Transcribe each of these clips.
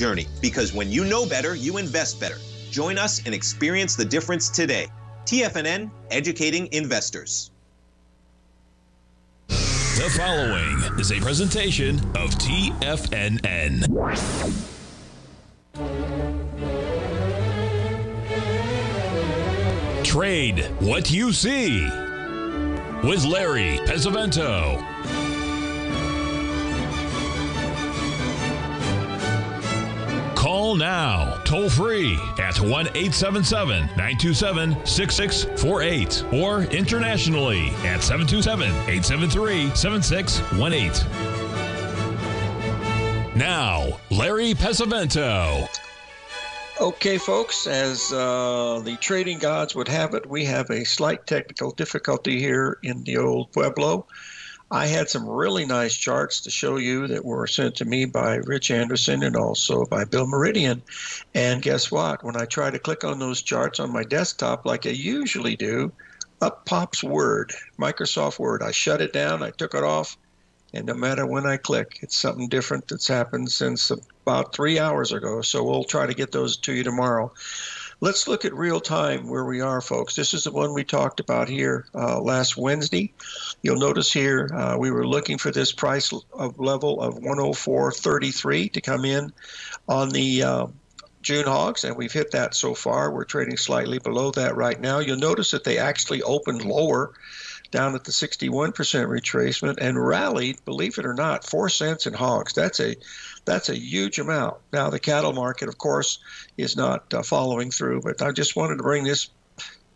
journey because when you know better, you invest better. Join us and experience the difference today. TFNN, educating investors. The following is a presentation of TFNN. Trade what you see with Larry Pesavento. Call now, toll free at 1 877 927 6648 or internationally at 727 873 7618. Now, Larry Pesavento. Okay, folks, as uh, the trading gods would have it, we have a slight technical difficulty here in the old Pueblo. I had some really nice charts to show you that were sent to me by Rich Anderson and also by Bill Meridian. And guess what? When I try to click on those charts on my desktop, like I usually do, up pops Word, Microsoft Word. I shut it down, I took it off, and no matter when I click, it's something different that's happened since about three hours ago. So we'll try to get those to you tomorrow. Let's look at real time where we are, folks. This is the one we talked about here uh, last Wednesday. You'll notice here uh, we were looking for this price of level of 104.33 to come in on the uh, June hogs, and we've hit that so far. We're trading slightly below that right now. You'll notice that they actually opened lower down at the 61% retracement and rallied, believe it or not, four cents in hogs. That's a that's a huge amount. Now the cattle market, of course, is not uh, following through, but I just wanted to bring this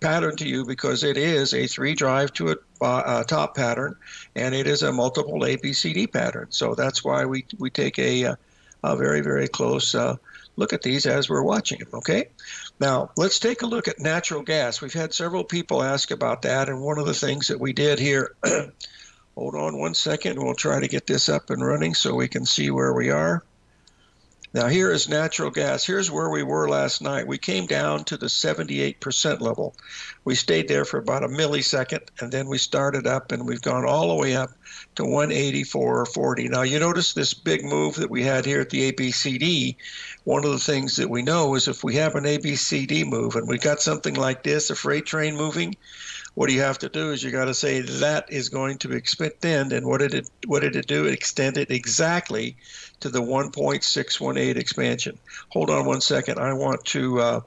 pattern to you because it is a three drive to a uh, top pattern, and it is a multiple ABCD pattern. So that's why we we take a, uh, a very very close uh, look at these as we're watching them. Okay. Now, let's take a look at natural gas. We've had several people ask about that, and one of the things that we did here, hold on one second, we'll try to get this up and running so we can see where we are. Now, here is natural gas. Here's where we were last night. We came down to the 78% level. We stayed there for about a millisecond, and then we started up, and we've gone all the way up to 184.40. Now, you notice this big move that we had here at the ABCD. One of the things that we know is if we have an ABCD move and we've got something like this, a freight train moving, what you have to do is you got to say that is going to extend, and what did it what did it do? It extended exactly to the 1.618 expansion. Hold on one second. I want to uh,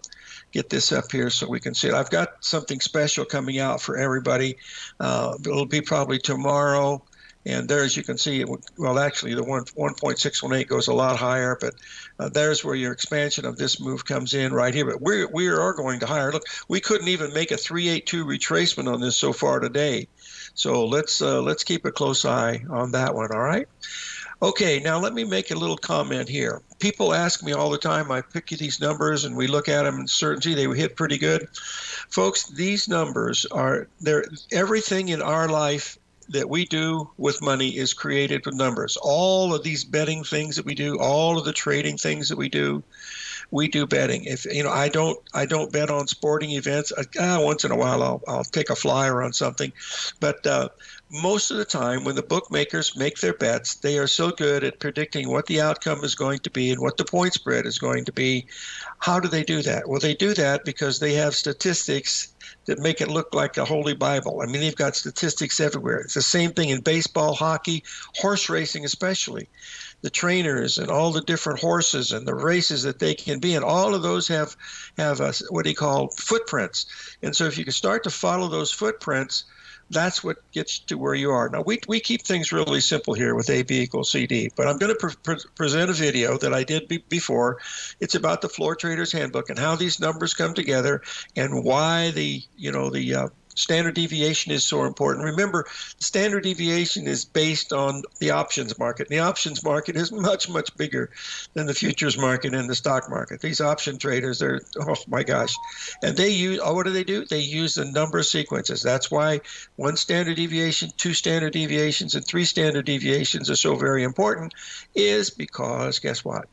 get this up here so we can see it. I've got something special coming out for everybody. Uh, it'll be probably tomorrow. And there, as you can see, well, actually, the one 1.618 goes a lot higher, but uh, there's where your expansion of this move comes in right here. But we we are going to higher. Look, we couldn't even make a 382 retracement on this so far today. So let's uh, let's keep a close eye on that one. All right. Okay, now let me make a little comment here. People ask me all the time, I pick you these numbers and we look at them in certainty they hit pretty good. Folks, these numbers are they're everything in our life that we do with money is created with numbers. All of these betting things that we do, all of the trading things that we do, we do betting. If you know, I don't, I don't bet on sporting events. Uh, once in a while, I'll, I'll take a flyer on something, but uh, most of the time, when the bookmakers make their bets, they are so good at predicting what the outcome is going to be and what the point spread is going to be. How do they do that? Well, they do that because they have statistics that make it look like a holy Bible. I mean, they've got statistics everywhere. It's the same thing in baseball, hockey, horse racing, especially. The trainers and all the different horses and the races that they can be in, all of those have have a, what do you call footprints. And so, if you can start to follow those footprints, that's what gets to where you are. Now, we, we keep things really simple here with AB equals CD, but I'm going to pre- pre- present a video that I did be- before. It's about the floor trader's handbook and how these numbers come together and why the, you know, the uh, standard deviation is so important. Remember, standard deviation is based on the options market. The options market is much, much bigger than the futures market and the stock market. These option traders, they're, oh my gosh. And they use, oh, what do they do? They use the number sequences. That's why one standard deviation, two standard deviations, and three standard deviations are so very important, is because guess what?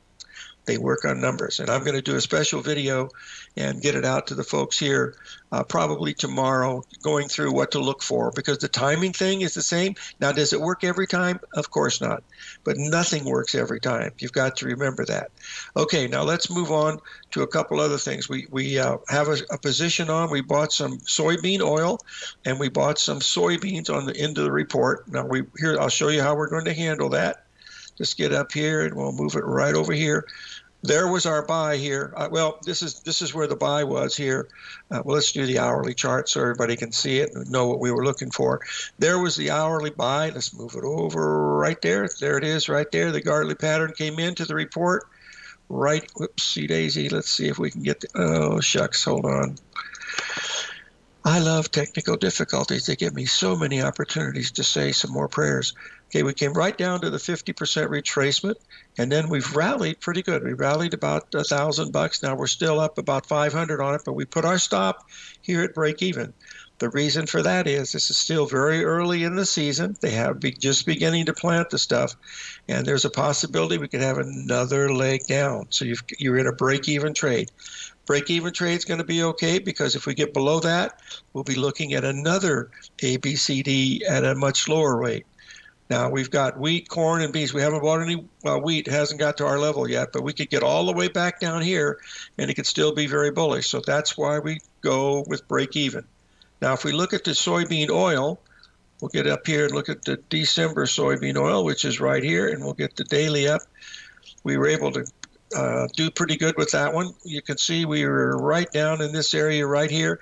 They work on numbers. And I'm going to do a special video and get it out to the folks here uh, probably tomorrow, going through what to look for because the timing thing is the same. Now, does it work every time? Of course not. But nothing works every time. You've got to remember that. Okay, now let's move on to a couple other things. We, we uh, have a, a position on. We bought some soybean oil and we bought some soybeans on the end of the report. Now, we here I'll show you how we're going to handle that. Just get up here and we'll move it right over here there was our buy here. Uh, well, this is this is where the buy was here. Uh, well, let's do the hourly chart so everybody can see it and know what we were looking for. There was the hourly buy. Let's move it over right there. There it is, right there. The Gartley pattern came into the report. Right, whoopsie daisy. Let's see if we can get the. Oh shucks, hold on. I love technical difficulties. They give me so many opportunities to say some more prayers. Okay, we came right down to the 50% retracement, and then we've rallied pretty good. We rallied about a thousand bucks. Now we're still up about 500 on it, but we put our stop here at break even. The reason for that is this is still very early in the season. They have be just beginning to plant the stuff, and there's a possibility we could have another leg down. So you are in a break even trade. Break even trade is going to be okay because if we get below that, we'll be looking at another ABCD at a much lower rate. Now we've got wheat, corn, and beans. We haven't bought any well, wheat. Hasn't got to our level yet, but we could get all the way back down here, and it could still be very bullish. So that's why we go with break even. Now, if we look at the soybean oil, we'll get up here and look at the December soybean oil, which is right here, and we'll get the daily up. We were able to uh, do pretty good with that one. You can see we were right down in this area right here.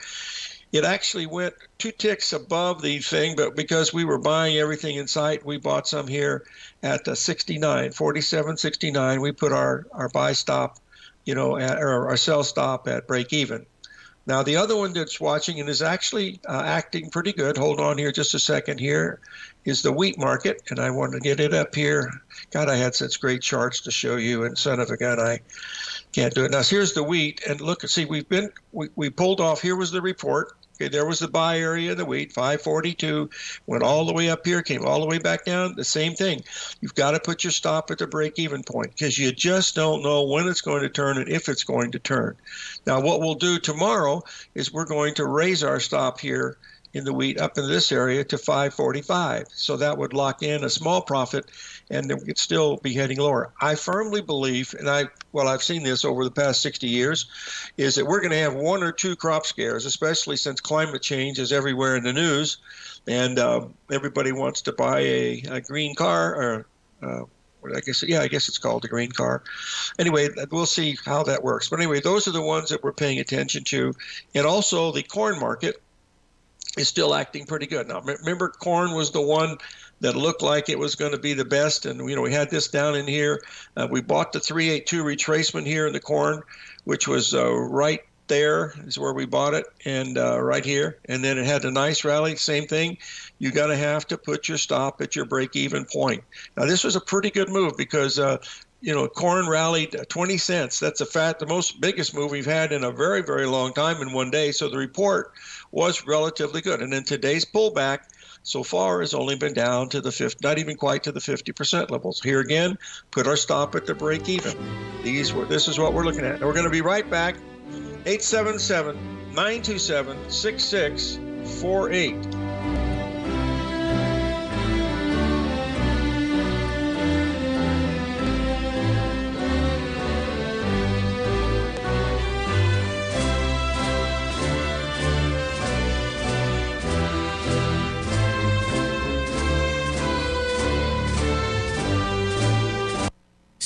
It actually went two ticks above the thing, but because we were buying everything in sight, we bought some here at uh, 69, 47.69. We put our, our buy stop, you know, at, or our sell stop at break even. Now, the other one that's watching and is actually uh, acting pretty good, hold on here just a second here, is the wheat market. And I want to get it up here. God, I had such great charts to show you, and son of a gun, I can't do it. Now, here's the wheat. And look, see, we've been, we, we pulled off, here was the report. Okay, there was the buy area of the wheat, 542, went all the way up here, came all the way back down. The same thing. You've got to put your stop at the break even point because you just don't know when it's going to turn and if it's going to turn. Now, what we'll do tomorrow is we're going to raise our stop here in the wheat up in this area to 545. So that would lock in a small profit and it would still be heading lower. I firmly believe, and I well, I've seen this over the past 60 years, is that we're going to have one or two crop scares, especially since climate change is everywhere in the news, and uh, everybody wants to buy a, a green car or. Uh, I guess yeah, I guess it's called the green car. Anyway, we'll see how that works. But anyway, those are the ones that we're paying attention to, and also the corn market is still acting pretty good. Now, remember, corn was the one that looked like it was going to be the best, and you know we had this down in here. Uh, we bought the 382 retracement here in the corn, which was uh, right there is where we bought it, and uh, right here, and then it had a nice rally. Same thing. You got to have to put your stop at your break-even point. Now, this was a pretty good move because uh, you know, corn rallied 20 cents. That's a fat, the most biggest move we've had in a very, very long time in one day. So the report was relatively good. And then today's pullback so far has only been down to the 50, not even quite to the 50% levels. Here again, put our stop at the break even. These were, this is what we're looking at. And we're going to be right back. 877 927 6648.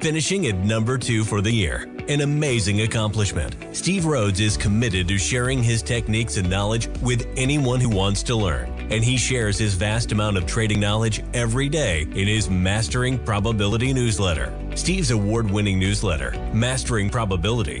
finishing at number two for the year. An amazing accomplishment. Steve Rhodes is committed to sharing his techniques and knowledge with anyone who wants to learn, and he shares his vast amount of trading knowledge every day in his Mastering Probability newsletter. Steve's award winning newsletter, Mastering Probability,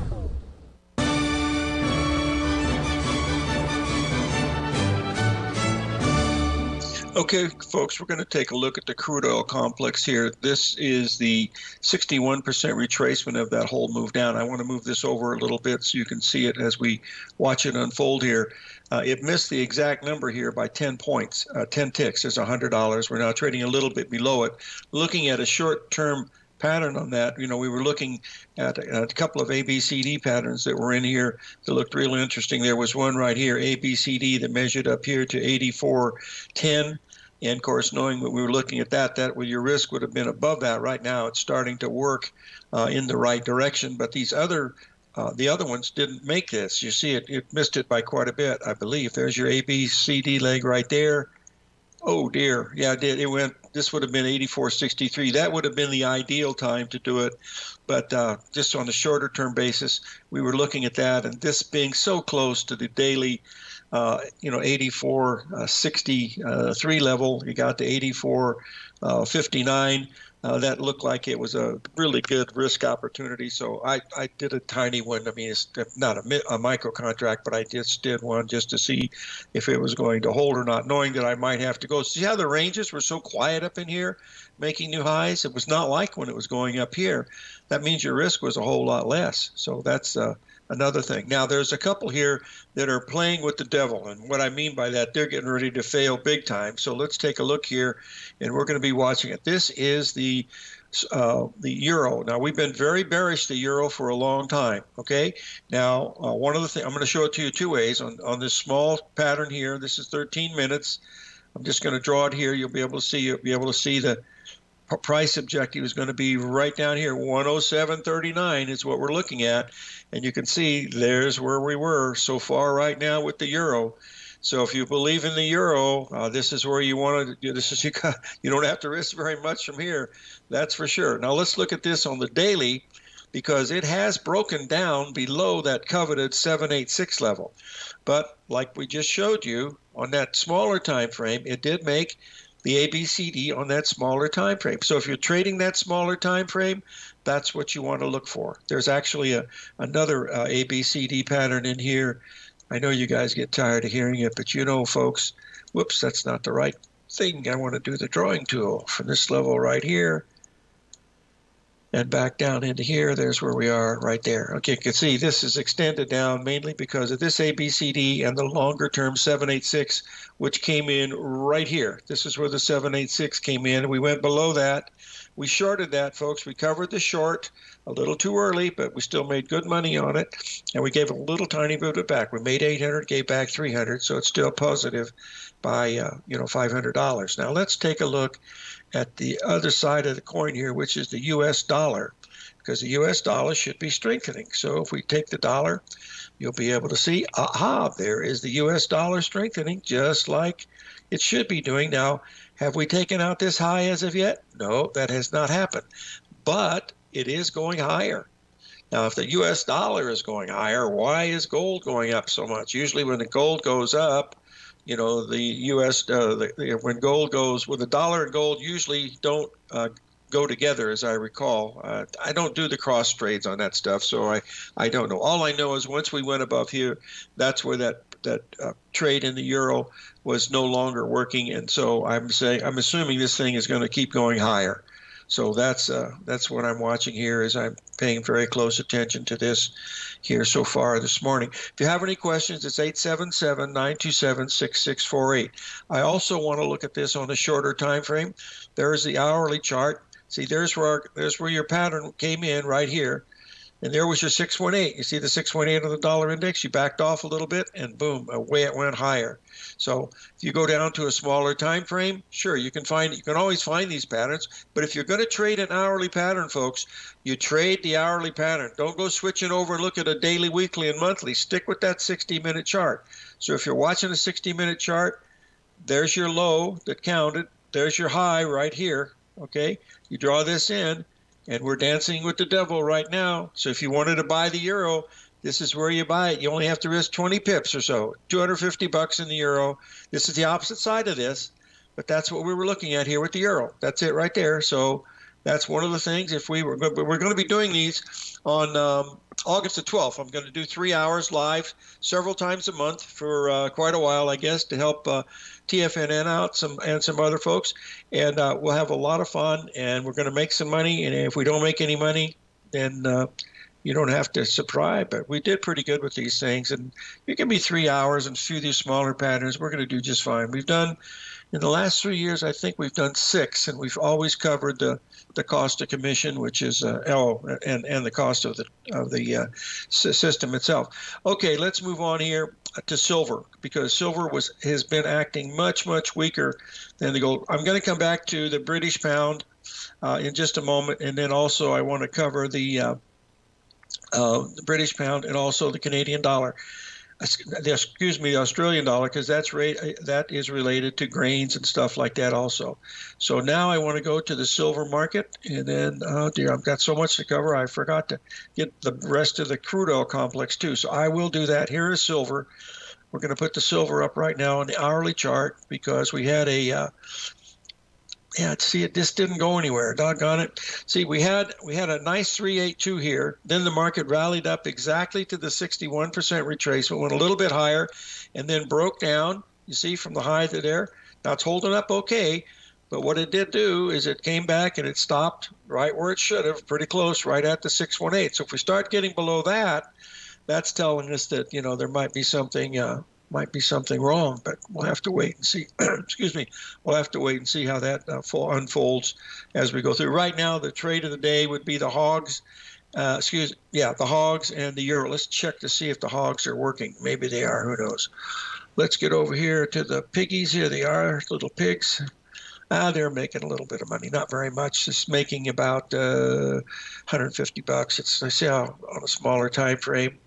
Okay, folks, we're going to take a look at the crude oil complex here. This is the 61% retracement of that whole move down. I want to move this over a little bit so you can see it as we watch it unfold here. Uh, it missed the exact number here by 10 points, uh, 10 ticks. There's $100. We're now trading a little bit below it. Looking at a short term pattern on that. You know, we were looking at a, couple of ABCD patterns that were in here that looked really interesting. There was one right here, ABCD, that measured up here to 84.10. And of course, knowing that we were looking at that, that well, your risk would have been above that. Right now, it's starting to work uh, in the right direction. But these other, uh, the other ones didn't make this. You see, it, it missed it by quite a bit, I believe. There's your ABCD leg right there. Oh dear, yeah, it did. It went. This would have been 84.63. That would have been the ideal time to do it, but uh, just on a shorter term basis, we were looking at that, and this being so close to the daily uh, you know, 84, uh, 63 level. You got to 84, uh, 59. That looked like it was a really good risk opportunity. So I, I did a tiny one. I mean, it's not a, a micro contract, but I just did one just to see if it was going to hold or not, knowing that I might have to go. See how the ranges were so quiet up in here, making new highs? It was not like when it was going up here. That means your risk was a whole lot less. So that's uh, another thing. Now, there's a couple here that are playing with the devil. And what I mean by that, they're getting ready to fail big time. So let's take a look here, and we're going to be watching it. This is the uh, the euro. Now we've been very bearish the euro for a long time. Okay. Now uh, one of the things I'm going to show it to you two ways on on this small pattern here. This is 13 minutes. I'm just going to draw it here. You'll be able to see. You'll be able to see the price objective is going to be right down here. 107.39 is what we're looking at. And you can see there's where we were so far right now with the euro. So if you believe in the euro uh, this is where you want to this is you got, you don't have to risk very much from here. That's for sure. Now let's look at this on the daily because it has broken down below that coveted 786 level. But like we just showed you on that smaller time frame, it did make the ABCD on that smaller time frame. So if you're trading that smaller time frame, that's what you want to look for. There's actually a another uh, ABCD pattern in here. I know you guys get tired of hearing it, but you know, folks, whoops, that's not the right thing. I want to do the drawing tool from this level right here and back down into here. There's where we are right there. Okay, you can see this is extended down mainly because of this ABCD and the longer term 786, which came in right here. This is where the 786 came in. We went below that. We shorted that, folks. We covered the short a little too early, but we still made good money on it, and we gave a little tiny bit of it back. We made 800, gave back 300, so it's still positive by uh, you know $500. Now let's take a look at the other side of the coin here, which is the U.S. dollar, because the U.S. dollar should be strengthening. So if we take the dollar, you'll be able to see, aha, there is the U.S. dollar strengthening, just like it should be doing. Now, have we taken out this high as of yet? No, that has not happened. But it is going higher. Now, if the U.S. dollar is going higher, why is gold going up so much? Usually, when the gold goes up, you know, the U.S. Uh, the, when gold goes, well, the dollar and gold usually don't uh, go together, as I recall. Uh, I don't do the cross trades on that stuff, so I, I don't know. All I know is once we went above here, that's where that that uh, trade in the euro was no longer working, and so I'm saying I'm assuming this thing is going to keep going higher. So that's uh, that's what I'm watching here. Is I'm paying very close attention to this here so far this morning. If you have any questions, it's 877-927-6648. I also want to look at this on a shorter time frame. There's the hourly chart. See, there's where our, there's where your pattern came in right here and there was your 618. You see the 618 of the dollar index? You backed off a little bit, and boom, away it went higher. So if you go down to a smaller time frame, sure, you can find you can always find these patterns. But if you're going to trade an hourly pattern, folks, you trade the hourly pattern. Don't go switching over and look at a daily, weekly, and monthly. Stick with that 60-minute chart. So if you're watching a 60-minute chart, there's your low that counted. There's your high right here. Okay, you draw this in and we're dancing with the devil right now. So if you wanted to buy the euro, this is where you buy it. You only have to risk 20 pips or so, 250 bucks in the euro. This is the opposite side of this, but that's what we were looking at here with the euro. That's it right there. So that's one of the things. If we were, we're going to be doing these on um, August the 12th. I'm going to do three hours live several times a month for uh, quite a while, I guess, to help uh, TFNN out some and some other folks, and uh, we'll have a lot of fun. And we're going to make some money. And if we don't make any money, then uh, you don't have to subscribe. But we did pretty good with these things, and it can be three hours and a few of these smaller patterns. We're going to do just fine. We've done in the last three years, I think we've done six, and we've always covered the the cost of commission, which is uh, L, and and the cost of the of the uh, system itself. Okay, let's move on here to silver because silver was has been acting much much weaker than the gold. I'm going to come back to the British pound uh, in just a moment, and then also I want to cover the uh, the British pound and also the Canadian dollar excuse me, the Australian dollar, because that's rate that is related to grains and stuff like that also. So now I want to go to the silver market, and then oh dear, I've got so much to cover. I forgot to get the rest of the crude oil complex too. So I will do that. Here is silver. We're going to put the silver up right now on the hourly chart because we had a uh, yeah, see it just didn't go anywhere. Doggone it. See, we had we had a nice 382 here. Then the market rallied up exactly to the 61% retracement, went a little bit higher, and then broke down. You see from the high to there. Now it's holding up okay, but what it did do is it came back and it stopped right where it should have, pretty close, right at the 618. So if we start getting below that, that's telling us that you know there might be something uh, might be something wrong, but we'll have to wait and see. Excuse me. We'll have to wait and see how that uh, unfolds as we go through. Right now, the trade of the day would be the hogs. Uh, excuse, yeah, the hogs and the euro. Let's check to see if the hogs are working. Maybe they are. Who knows? Let's get over here to the piggies. Here they are, little pigs. Ah, they're making a little bit of money, not very much. Just making about uh, 150 bucks. It's I see on a smaller time frame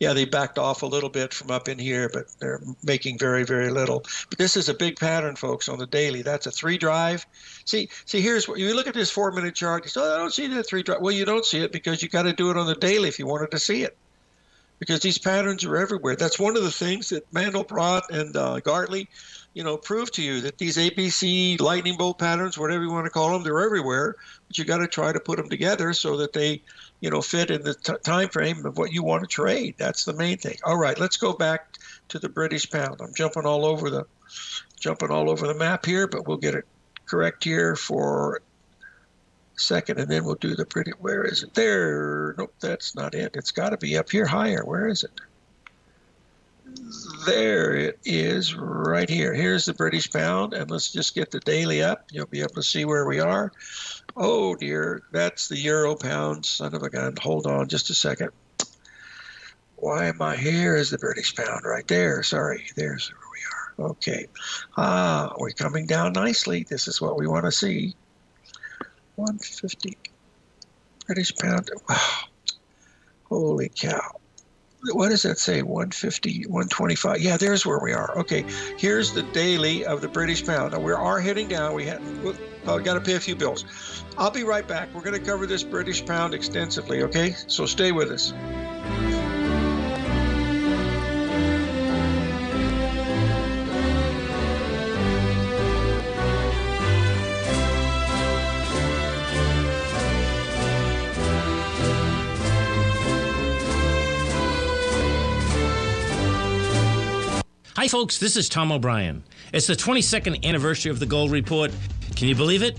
yeah, they backed off a little bit from up in here, but they're making very, very little. But this is a big pattern, folks, on the daily. That's a three drive. See, see, here's what you look at this four minute chart. You say, oh, I don't see that three drive. Well, you don't see it because you got to do it on the daily if you wanted to see it. Because these patterns are everywhere. That's one of the things that Mandelbrot and uh, Gartley, you know, prove to you that these ABC lightning bolt patterns, whatever you want to call them, they're everywhere. But you got to try to put them together so that they you know, fit in the t- time frame of what you want to trade. That's the main thing. All right, let's go back to the British pound. I'm jumping all over the jumping all over the map here, but we'll get it correct here for a second, and then we'll do the pretty. Where is it? There. Nope, that's not it. It's got to be up here higher. Where is it? There it is, right here. Here's the British pound, and let's just get the daily up. You'll be able to see where we are. Oh dear, that's the euro pound. Son of a gun. Hold on just a second. Why am I here? Is the British pound right there? Sorry, there's where we are. Okay. Ah, we're coming down nicely. This is what we want to see. 150 British pound. Wow. Holy cow what does that say? 150 125 yeah there's where we are. Okay here's the daily of the british pound. Now we are heading down. We had uh, got to pay a few bills. I'll be right back. We're going to cover this british pound extensively okay? So stay with us Hi, folks, this is Tom O'Brien. It's the 22nd anniversary of the Gold Report. Can you believe it?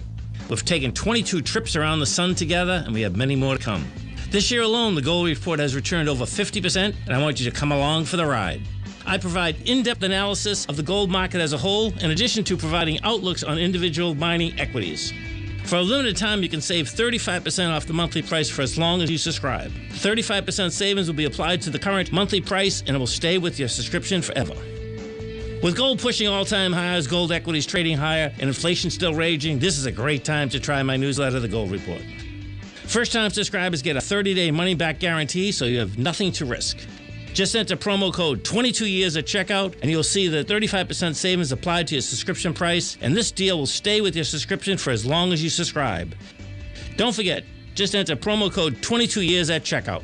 We've taken 22 trips around the sun together, and we have many more to come. This year alone, the Gold Report has returned over 50%, and I want you to come along for the ride. I provide in depth analysis of the gold market as a whole, in addition to providing outlooks on individual mining equities. For a limited time, you can save 35% off the monthly price for as long as you subscribe. 35% savings will be applied to the current monthly price, and it will stay with your subscription forever. With gold pushing all time highs, gold equities trading higher, and inflation still raging, this is a great time to try my newsletter, The Gold Report. First time subscribers get a 30 day money back guarantee, so you have nothing to risk. Just enter promo code 22 years at checkout, and you'll see the 35% savings applied to your subscription price, and this deal will stay with your subscription for as long as you subscribe. Don't forget, just enter promo code 22 years at checkout.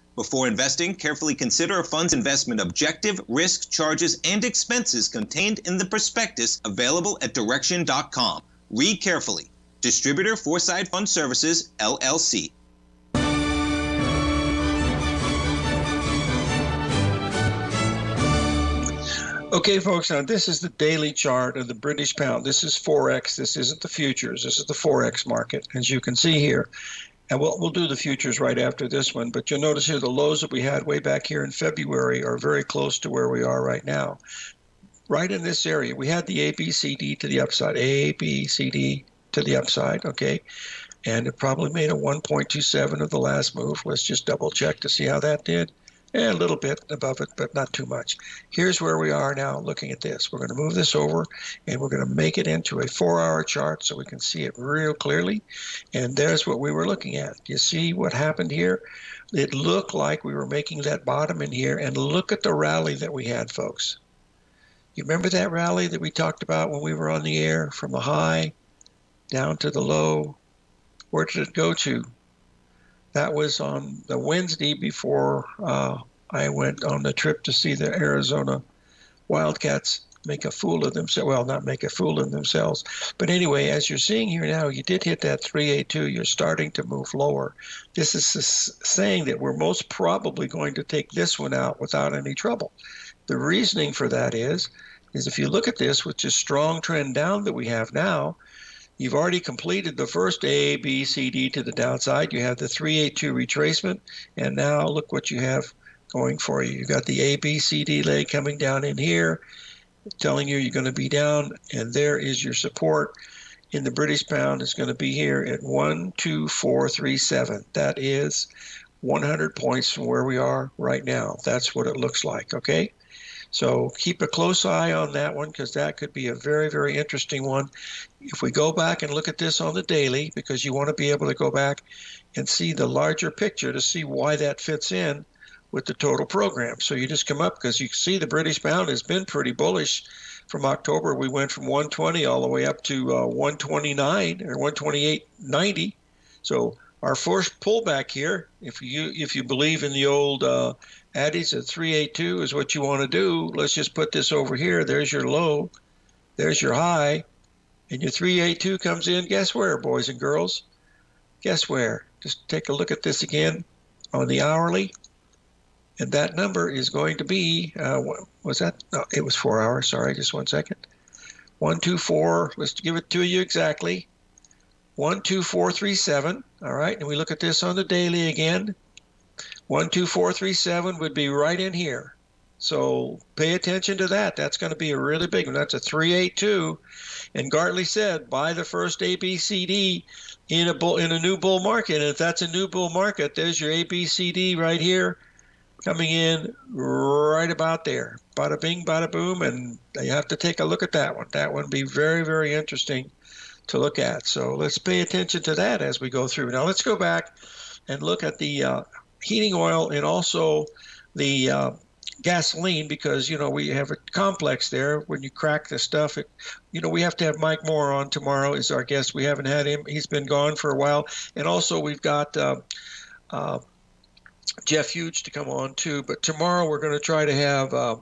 Before investing, carefully consider a fund's investment objective, risk, charges, and expenses contained in the prospectus available at direxion.com. Read carefully. Distributor Foreside Fund Services, LLC. Okay, folks, now this is the daily chart of the British pound. This is Forex. This isn't the futures. This is the Forex market, as you can see here. And we'll, we'll do the futures right after this one. But you'll notice here the lows that we had way back here in February are very close to where we are right now. Right in this area, we had the ABCD to the upside, ABCD to the upside, okay? And it probably made a 1.27 of the last move. Let's just double check to see how that did. A little bit above it, but not too much. Here's where we are now looking at this. We're going to move this over and we're going to make it into a four hour chart so we can see it real clearly. And there's what we were looking at. You see what happened here? It looked like we were making that bottom in here. And look at the rally that we had, folks. You remember that rally that we talked about when we were on the air from the high down to the low? Where did it go to? That was on the Wednesday before uh, I went on the trip to see the Arizona Wildcats make a fool of themselves. Well, not make a fool of themselves. But anyway, as you're seeing here now, you did hit that 382. You're starting to move lower. This is saying that we're most probably going to take this one out without any trouble. The reasoning for that is, is if you look at this, which is strong trend down that we have now, You've already completed the first A, B, C, D to the downside. You have the 382 retracement, and now look what you have going for you. You've got the A, B, C, D leg coming down in here, telling you you're going to be down, and there is your support in the British pound. It's going to be here at 12437. That is 100 points from where we are right now. That's what it looks like, okay? So keep a close eye on that one because that could be a very, very interesting one. If we go back and look at this on the daily, because you want to be able to go back and see the larger picture to see why that fits in with the total program. So you just come up because you see the British pound has been pretty bullish from October. We went from 120 all the way up to uh, 129 or 128.90. So our first pullback here, if you if you believe in the old uh, adage at 382 is what you want to do, let's just put this over here. There's your low, there's your high, and your 382 comes in. Guess where, boys and girls? Guess where? Just take a look at this again on the hourly, and that number is going to be uh, was that? No, it was four hours. Sorry, just one second. One two four. Let's give it to you exactly. 12437. All right, and we look at this on the daily again. 12437 would be right in here. So pay attention to that. That's going to be a really big one. That's a 382. And Gartley said, buy the first ABCD in a bull, in a new bull market. And if that's a new bull market, there's your ABCD right here coming in right about there. Bada bing, bada boom. And you have to take a look at that one. That one would be very, very interesting to look at. So let's pay attention to that as we go through. Now let's go back and look at the uh, heating oil and also the uh, gasoline because you know we have a complex there. When you crack the stuff, it, you know we have to have Mike Moore on tomorrow as our guest. We haven't had him; he's been gone for a while, and also we've got. Uh, uh, Jeff Huge to come on too, but tomorrow we're going to try to have uh,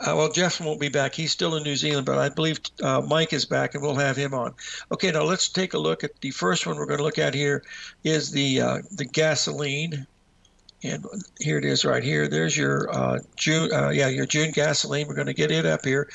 uh, well, Jeff won't be back. He's still in New Zealand, but I believe uh, Mike is back, and we'll have him on. Okay, now let's take a look at the first one we're going to look at here is the uh, the gasoline, and here it is right here. There's your uh, June, uh, yeah, your June gasoline. We're going to get it up here,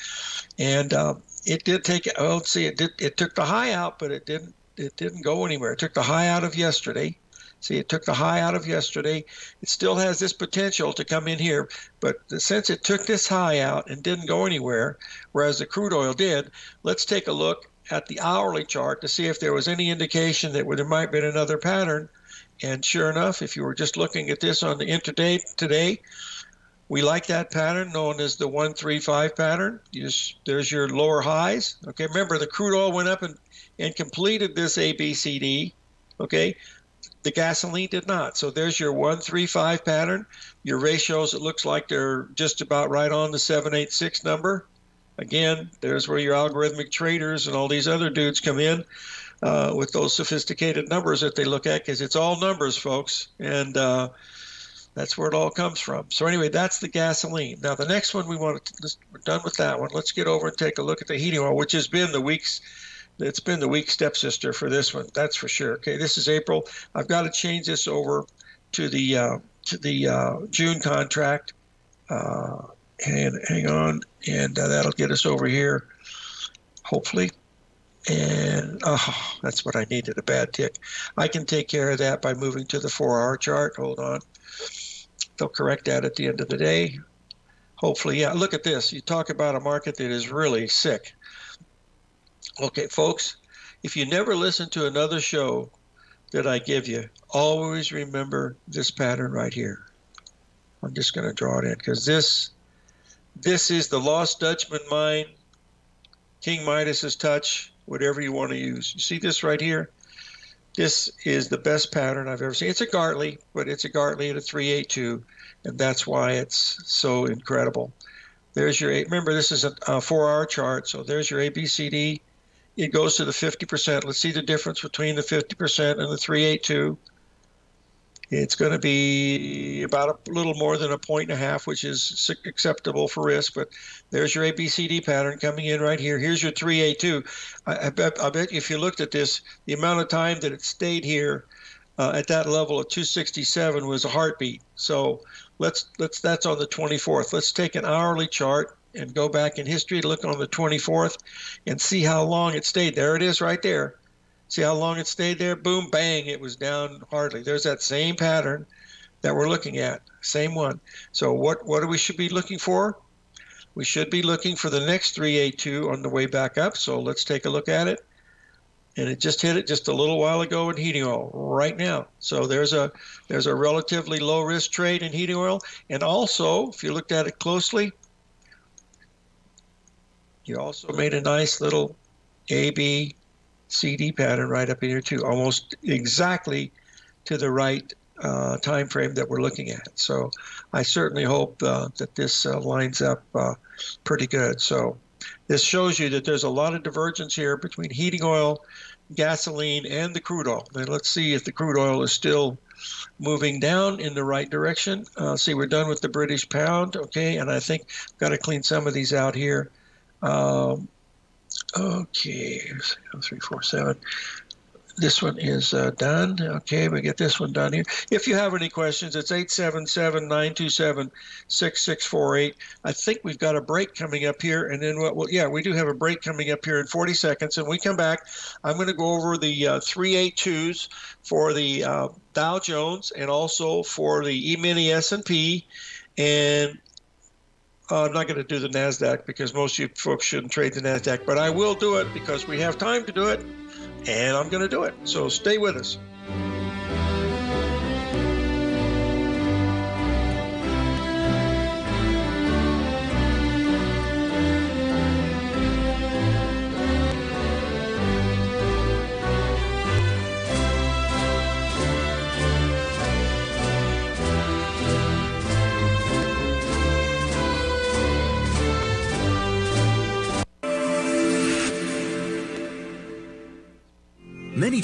and uh, it did take. Oh, see, it did. It took the high out, but it didn't. It didn't go anywhere. It took the high out of yesterday See, it took the high out of yesterday. It still has this potential to come in here, but since it took this high out and didn't go anywhere, whereas the crude oil did, let's take a look at the hourly chart to see if there was any indication that there might have been another pattern. And sure enough, if you were just looking at this on the intraday today, we like that pattern known as the 135 pattern. Just, there's your lower highs. Okay, remember the crude oil went up and, and completed this ABCD. Okay, The gasoline did not. So there's your 135 pattern. Your ratios, it looks like they're just about right on the 786 number. Again, there's where your algorithmic traders and all these other dudes come in uh, with those sophisticated numbers that they look at because it's all numbers, folks. And uh, that's where it all comes from. So anyway, that's the gasoline. Now the next one we want to we're done with that one. Let's get over and take a look at the heating oil, which has been the week's it's been the weak stepsister for this one. That's for sure. Okay, this is April. I've got to change this over to the uh, to the uh, June contract. Uh, and hang on, and uh, that'll get us over here, hopefully. And oh, that's what I needed a bad tick. I can take care of that by moving to the four hour chart. Hold on. They'll correct that at the end of the day. Hopefully, yeah. Look at this. You talk about a market that is really sick. Okay, folks, if you never listen to another show that I give you, always remember this pattern right here. I'm just going to draw it in because this this is the Lost Dutchman mine, King Midas's touch, whatever you want to use. You see this right here? This is the best pattern I've ever seen. It's a Gartley, but it's a Gartley at a 382, and that's why it's so incredible. There's your, remember this is a, a four hour chart, so there's your ABCD. It goes to the 50%. Let's see the difference between the 50% and the 382. It's going to be about a little more than a point and a half, which is acceptable for risk. But there's your ABCD pattern coming in right here. Here's your 3A2. I, I, bet, I bet if you looked at this, the amount of time that it stayed here uh, at that level of 267 was a heartbeat. So let's let's that's on the 24th. Let's take an hourly chart and go back in history, to look on the 24th, and see how long it stayed. There it is, right there. See how long it stayed there? Boom, bang, it was down hardly. There's that same pattern that we're looking at, same one. So what what do we should be looking for? We should be looking for the next 382 on the way back up. So let's take a look at it. And it just hit it just a little while ago in heating oil right now. So there's a there's a relatively low risk trade in heating oil. And also, if you looked at it closely, you also made a nice little AB CD pattern right up here too, almost exactly to the right uh, time frame that we're looking at. So I certainly hope uh, that this uh, lines up uh, pretty good. So this shows you that there's a lot of divergence here between heating oil, gasoline, and the crude oil. And let's see if the crude oil is still moving down in the right direction. Uh, see, we're done with the British pound, okay, and I think I've got to clean some of these out here. Um, Okay, three, four, seven. This one is uh, done. Okay, we get this one done here. If you have any questions, it's 877-927-6648. I think we've got a break coming up here, and then what? Well, yeah, we do have a break coming up here in 40 seconds. And we come back, I'm going to go over the uh, 382s for the uh, Dow Jones and also for the E-mini S&P, and uh, I'm not going to do the NASDAQ because most of you folks shouldn't trade the NASDAQ, but I will do it because we have time to do it, and I'm going to do it. So stay with us.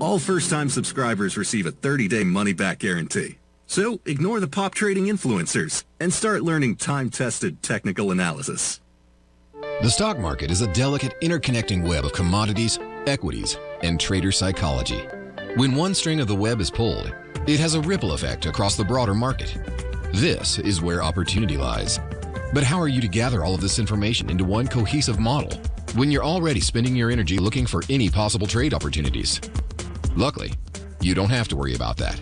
All first-time subscribers receive a 30-day money-back guarantee. So ignore the pop trading influencers and start learning time-tested technical analysis. The stock market is a delicate interconnecting web of commodities, equities, and trader psychology. When one string of the web is pulled, it has a ripple effect across the broader market. This is where opportunity lies. But how are you to gather all of this information into one cohesive model when you're already spending your energy looking for any possible trade opportunities? Luckily, you don't have to worry about that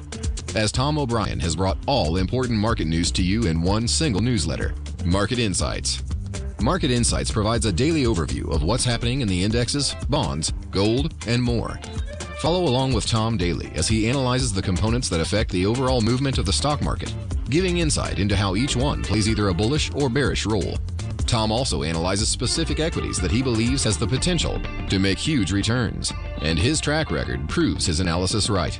as Tom O'Brien has brought all important market news to you in one single newsletter Market Insights. Market Insights provides a daily overview of what's happening in the indexes, bonds, gold, and more. Follow along with Tom daily as he analyzes the components that affect the overall movement of the stock market, giving insight into how each one plays either a bullish or bearish role. Tom also analyzes specific equities that he believes has the potential to make huge returns, and his track record proves his analysis right.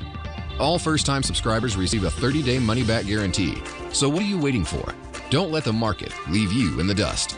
All first time subscribers receive a 30 day money back guarantee. So what are you waiting for? Don't let the market leave you in the dust.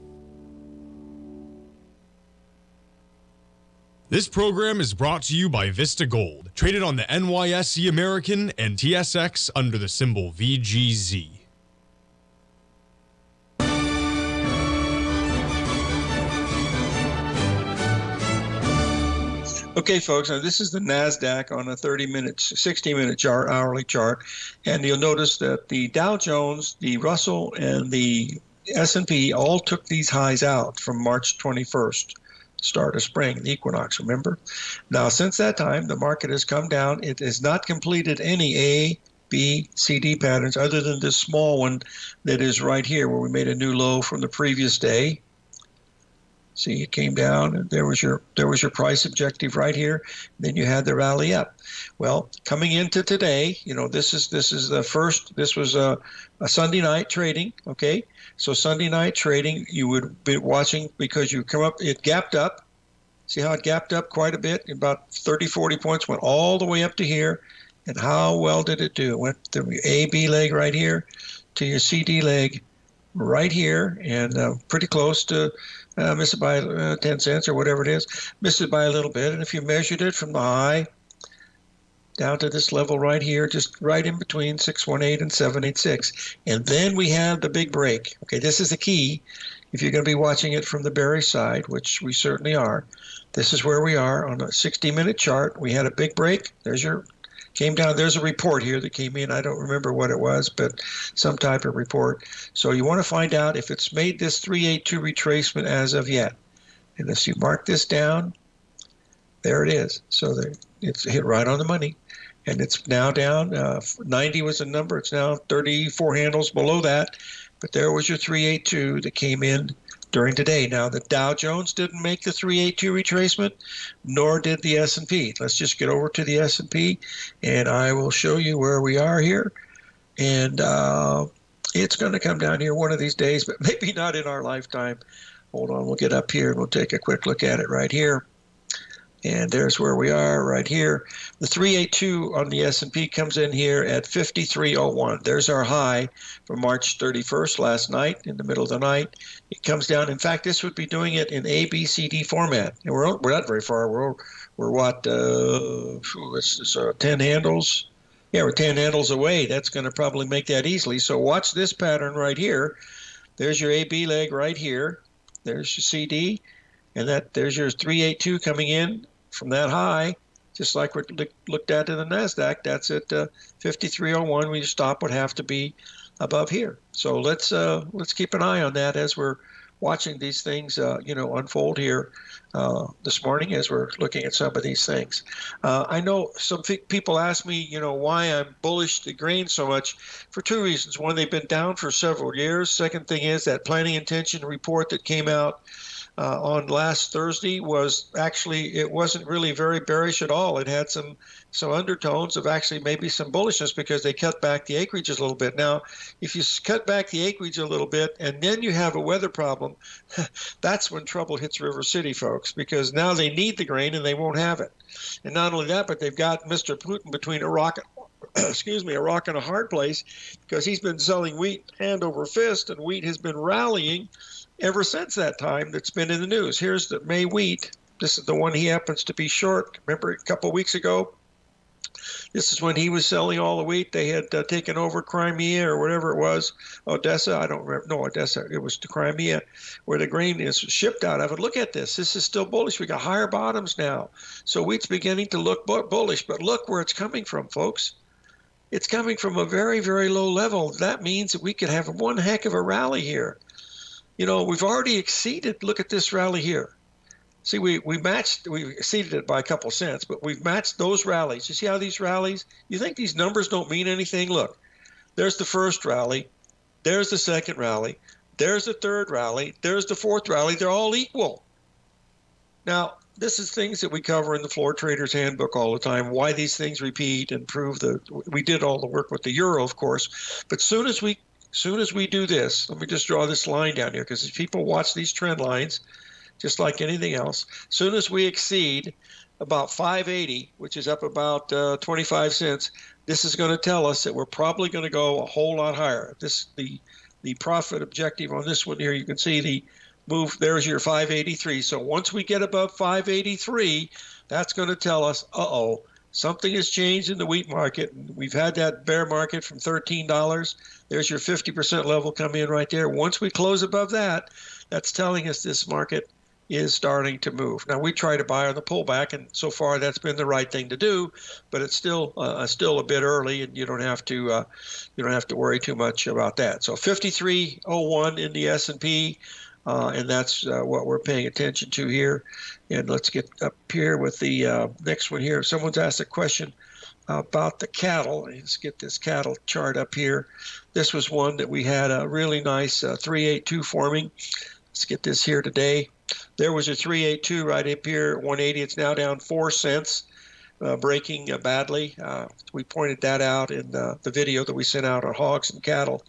This program is brought to you by Vista Gold, traded on the NYSE American and TSX under the symbol VGZ. Okay, folks, now this is the NASDAQ on a 30 minute, 60 minute chart, hourly chart. And you'll notice that the Dow Jones, the Russell, and the S&P all took these highs out from March 21st, start of spring, the equinox, remember? Now, since that time, the market has come down. It has not completed any A, B, C, D patterns other than this small one that is right here where we made a new low from the previous day See, it came down, and there was your there was your price objective right here. Then you had the rally up. Well, coming into today, you know this is this is the first. This was a, a Sunday night trading. Okay, so Sunday night trading, you would be watching because you come up. It gapped up. See how it gapped up quite a bit, about 30, 40 points, went all the way up to here. And how well did it do? It went the A B leg right here to your CD leg right here, and uh, pretty close to uh, miss it by uh, 10 cents or whatever it is, miss it by a little bit. And if you measured it from the high down to this level right here, just right in between 618 and 786. And then we have the big break. Okay, this is the key. If you're going to be watching it from the bearish side, which we certainly are, this is where we are on a 60 minute chart. We had a big break. There's your came down. There's a report here that came in. I don't remember what it was, but some type of report. So you want to find out if it's made this 382 retracement as of yet. And if you mark this down, there it is. So it's hit right on the money. And it's now down. Uh, 90 was the number. It's now 34 handles below that. But there was your 382 that came in during today. Now, the Dow Jones didn't make the 382 retracement, nor did the S&P. Let's just get over to the S&P, and I will show you where we are here. And uh, it's going to come down here one of these days, but maybe not in our lifetime. Hold on, we'll get up here and we'll take a quick look at it right here and there's where we are right here. The 382 on the S&P comes in here at 5301. There's our high for March 31st last night in the middle of the night. It comes down. In fact, this would be doing it in A, B, C, D format. And we're, we're not very far. We're, we're what, uh, this uh, 10 handles? Yeah, we're 10 handles away. That's going to probably make that easily. So watch this pattern right here. There's your AB leg right here. There's your CD and that there's your 382 coming in from that high, just like we looked at in the Nasdaq. That's at uh, 5301. We stop would have to be above here. So let's uh, let's keep an eye on that as we're watching these things, uh, you know, unfold here uh, this morning as we're looking at some of these things. Uh, I know some f- people ask me, you know, why I'm bullish the grain so much for two reasons. One, they've been down for several years. Second thing is that planting intention report that came out uh, on last Thursday was actually it wasn't really very bearish at all. It had some some undertones of actually maybe some bullishness because they cut back the acreages a little bit. Now, if you cut back the acreage a little bit and then you have a weather problem, that's when trouble hits River City, folks, because now they need the grain and they won't have it. And not only that, but they've got Mr. Putin between a rock excuse me, a rock and a hard place because he's been selling wheat hand over fist and wheat has been rallying ever since that time that's been in the news. Here's the May wheat. This is the one he happens to be short. Remember a couple weeks ago? This is when he was selling all the wheat. They had uh, taken over Crimea or whatever it was, Odessa. I don't remember. No, Odessa. It was to Crimea, where the grain is shipped out of. And look at this. This is still bullish. We got higher bottoms now. So wheat's beginning to look bullish. But look where it's coming from, folks. It's coming from a very, very low level. That means that we could have one heck of a rally here you know, we've already exceeded. Look at this rally here. See, we, we matched, we exceeded it by a couple cents, but we've matched those rallies. You see how these rallies, you think these numbers don't mean anything? Look, there's the first rally, there's the second rally, there's the third rally, there's the fourth rally. They're all equal. Now, this is things that we cover in the floor traders handbook all the time why these things repeat and prove that we did all the work with the euro of course but soon as we soon as we do this, let me just draw this line down here because if people watch these trend lines, just like anything else, soon as we exceed about 580, which is up about uh, 25 cents, this is going to tell us that we're probably going to go a whole lot higher. This the the profit objective on this one here, you can see the move. There's your 583. So once we get above 583, that's going to tell us, uh oh, something has changed in the wheat market. We've had that bear market from $13. There's your 50% level coming in right there. Once we close above that, that's telling us this market is starting to move. Now we try to buy on the pullback, and so far that's been the right thing to do. But it's still uh, still a bit early, and you don't have to uh, you don't have to worry too much about that. So 5301 in the S&P. Uh, and that's uh, what we're paying attention to here. And let's get up here with the uh, next one here. Someone's asked a question about the cattle. Let's get this cattle chart up here. This was one that we had a really nice uh, 382 forming. Let's get this here today. There was a 382 right up here, 180. It's now down four cents. Uh, breaking uh, badly. Uh, we pointed that out in the video that we sent out on hogs and cattle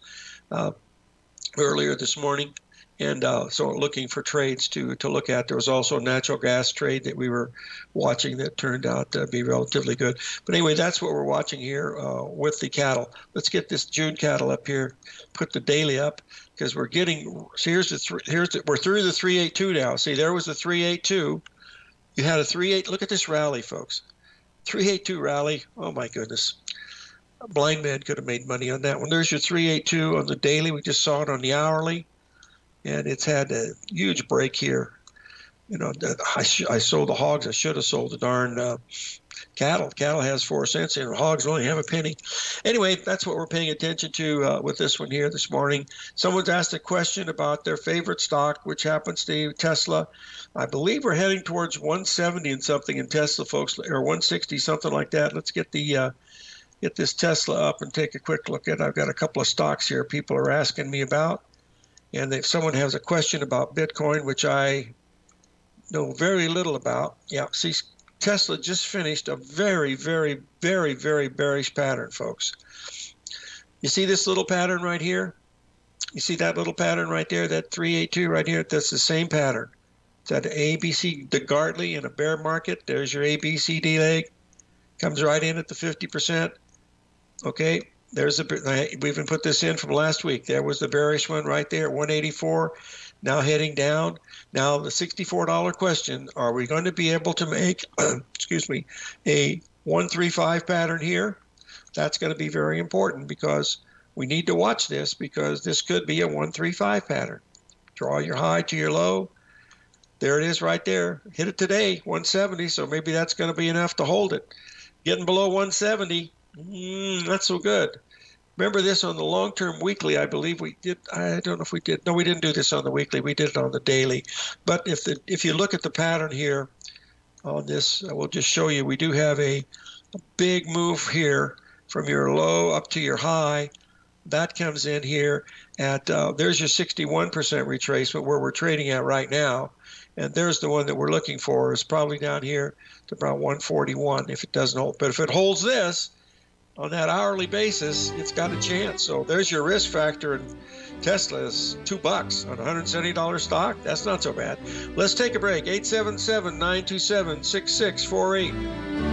uh, earlier this morning and uh, so looking for trades to to look at. There was also a natural gas trade that we were watching that turned out to be relatively good. But anyway, that's what we're watching here uh, with the cattle. Let's get this June cattle up here. Put the daily up because we're getting. So here's the th- here's the, we're through the 382 now. See, there was the 382. You had a 38. Look at this rally, folks. 382 rally. Oh my goodness. A blind man could have made money on that one. There's your 382 on the daily. We just saw it on the hourly and it's had a huge break here. You know, I, sh- I sold the hogs. I should have sold the darn uh, cattle. Cattle has four cents, and hogs only have a penny. Anyway, that's what we're paying attention to uh, with this one here this morning. Someone's asked a question about their favorite stock, which happens to be Tesla. I believe we're heading towards 170 and something in Tesla, folks, or 160, something like that. Let's get the uh, get this Tesla up and take a quick look at. It. I've got a couple of stocks here people are asking me about. And if someone has a question about Bitcoin, which I know very little about, yeah, see, Tesla just finished a very, very, very, very bearish pattern, folks. You see this little pattern right here? You see that little pattern right there, that 382 right here? That's the same pattern. It's at ABC, the Gartley in a bear market. There's your ABCD leg. Comes right in at the 50%. Okay, there's a we even put this in from last week. There was the bearish one right there, 184. Now heading down. Now the $64 question: Are we going to be able to make, excuse me, a 135 pattern here? That's going to be very important because we need to watch this because this could be a 135 pattern. Draw your high to your low. There it is right there. Hit it today, 170. So maybe that's going to be enough to hold it. Getting below 170, mm, not so good. Remember this on the long-term weekly. I believe we did. I don't know if we did. No, we didn't do this on the weekly. We did it on the daily. But if the if you look at the pattern here on this, I will just show you. We do have a, a big move here from your low up to your high. That comes in here at uh, there's your 61% retracement where we're trading at right now, and there's the one that we're looking for is probably down here to about 141 if it doesn't hold. But if it holds this on that hourly basis, it's got a chance. So there's your risk factor. And Tesla is two bucks on $170 stock. That's not so bad. Let's take a break. 877 927 6648.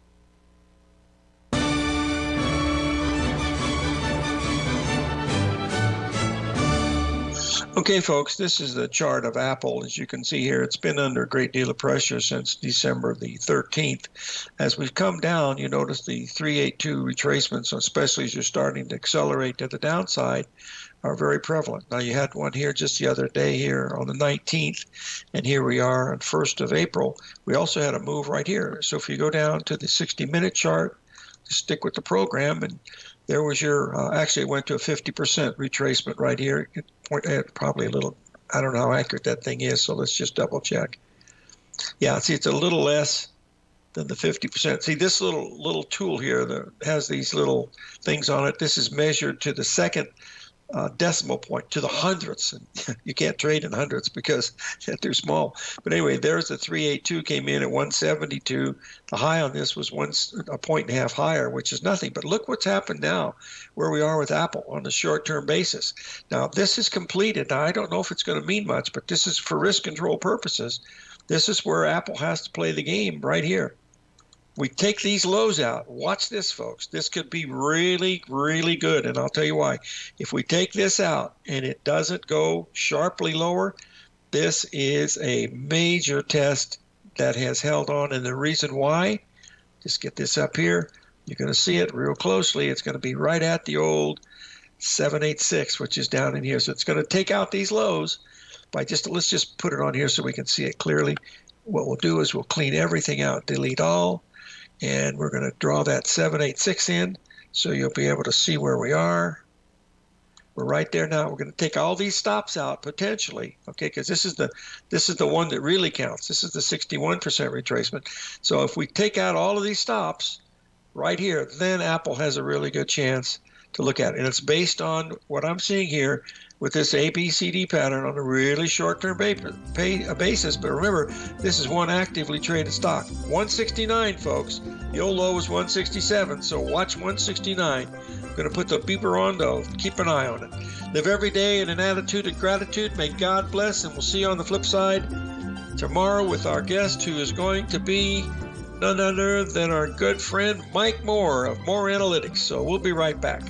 Okay, folks, this is the chart of Apple. As you can see here, it's been under a great deal of pressure since December the 13th. As we've come down, you notice the 382 retracements, especially as you're starting to accelerate to the downside, are very prevalent. Now, you had one here just the other day here on the 19th, and here we are on 1st of April. We also had a move right here. So if you go down to the 60 minute chart, stick with the program and there was your uh, actually it went to a 50% retracement right here uh, probably a little i don't know how accurate that thing is so let's just double check yeah see it's a little less than the 50%. See this little little tool here that has these little things on it. This is measured to the second uh, decimal point to the hundredths. And you can't trade in hundredths because they're small. But anyway, there's the 382 came in at 172. The high on this was one a point and a half higher, which is nothing. But look what's happened now, where we are with Apple on a short-term basis. Now this is completed. Now I don't know if it's going to mean much, but this is for risk control purposes. This is where Apple has to play the game right here we take these lows out. Watch this, folks. This could be really, really good. And I'll tell you why. If we take this out and it doesn't go sharply lower, this is a major test that has held on. And the reason why, just get this up here. You're going to see it real closely. It's going to be right at the old 786, which is down in here. So it's going to take out these lows by just, let's just put it on here so we can see it clearly. What we'll do is we'll clean everything out, delete all, and we're going to draw that 786 in so you'll be able to see where we are. We're right there now. We're going to take all these stops out potentially, okay? Because this is the this is the one that really counts. This is the 61% retracement. So if we take out all of these stops right here, then Apple has a really good chance to look at. It. And it's based on what I'm seeing here with this ABCD pattern on a really short-term uh, basis. But remember, this is one actively traded stock. 169, folks. The old low was 167, so watch 169. I'm going to put the beeper on, though. Keep an eye on it. Live every day in an attitude of gratitude. May God bless, and we'll see you on the flip side tomorrow with our guest who is going to be none other than our good friend Mike Moore of Moore Analytics. So we'll be right back.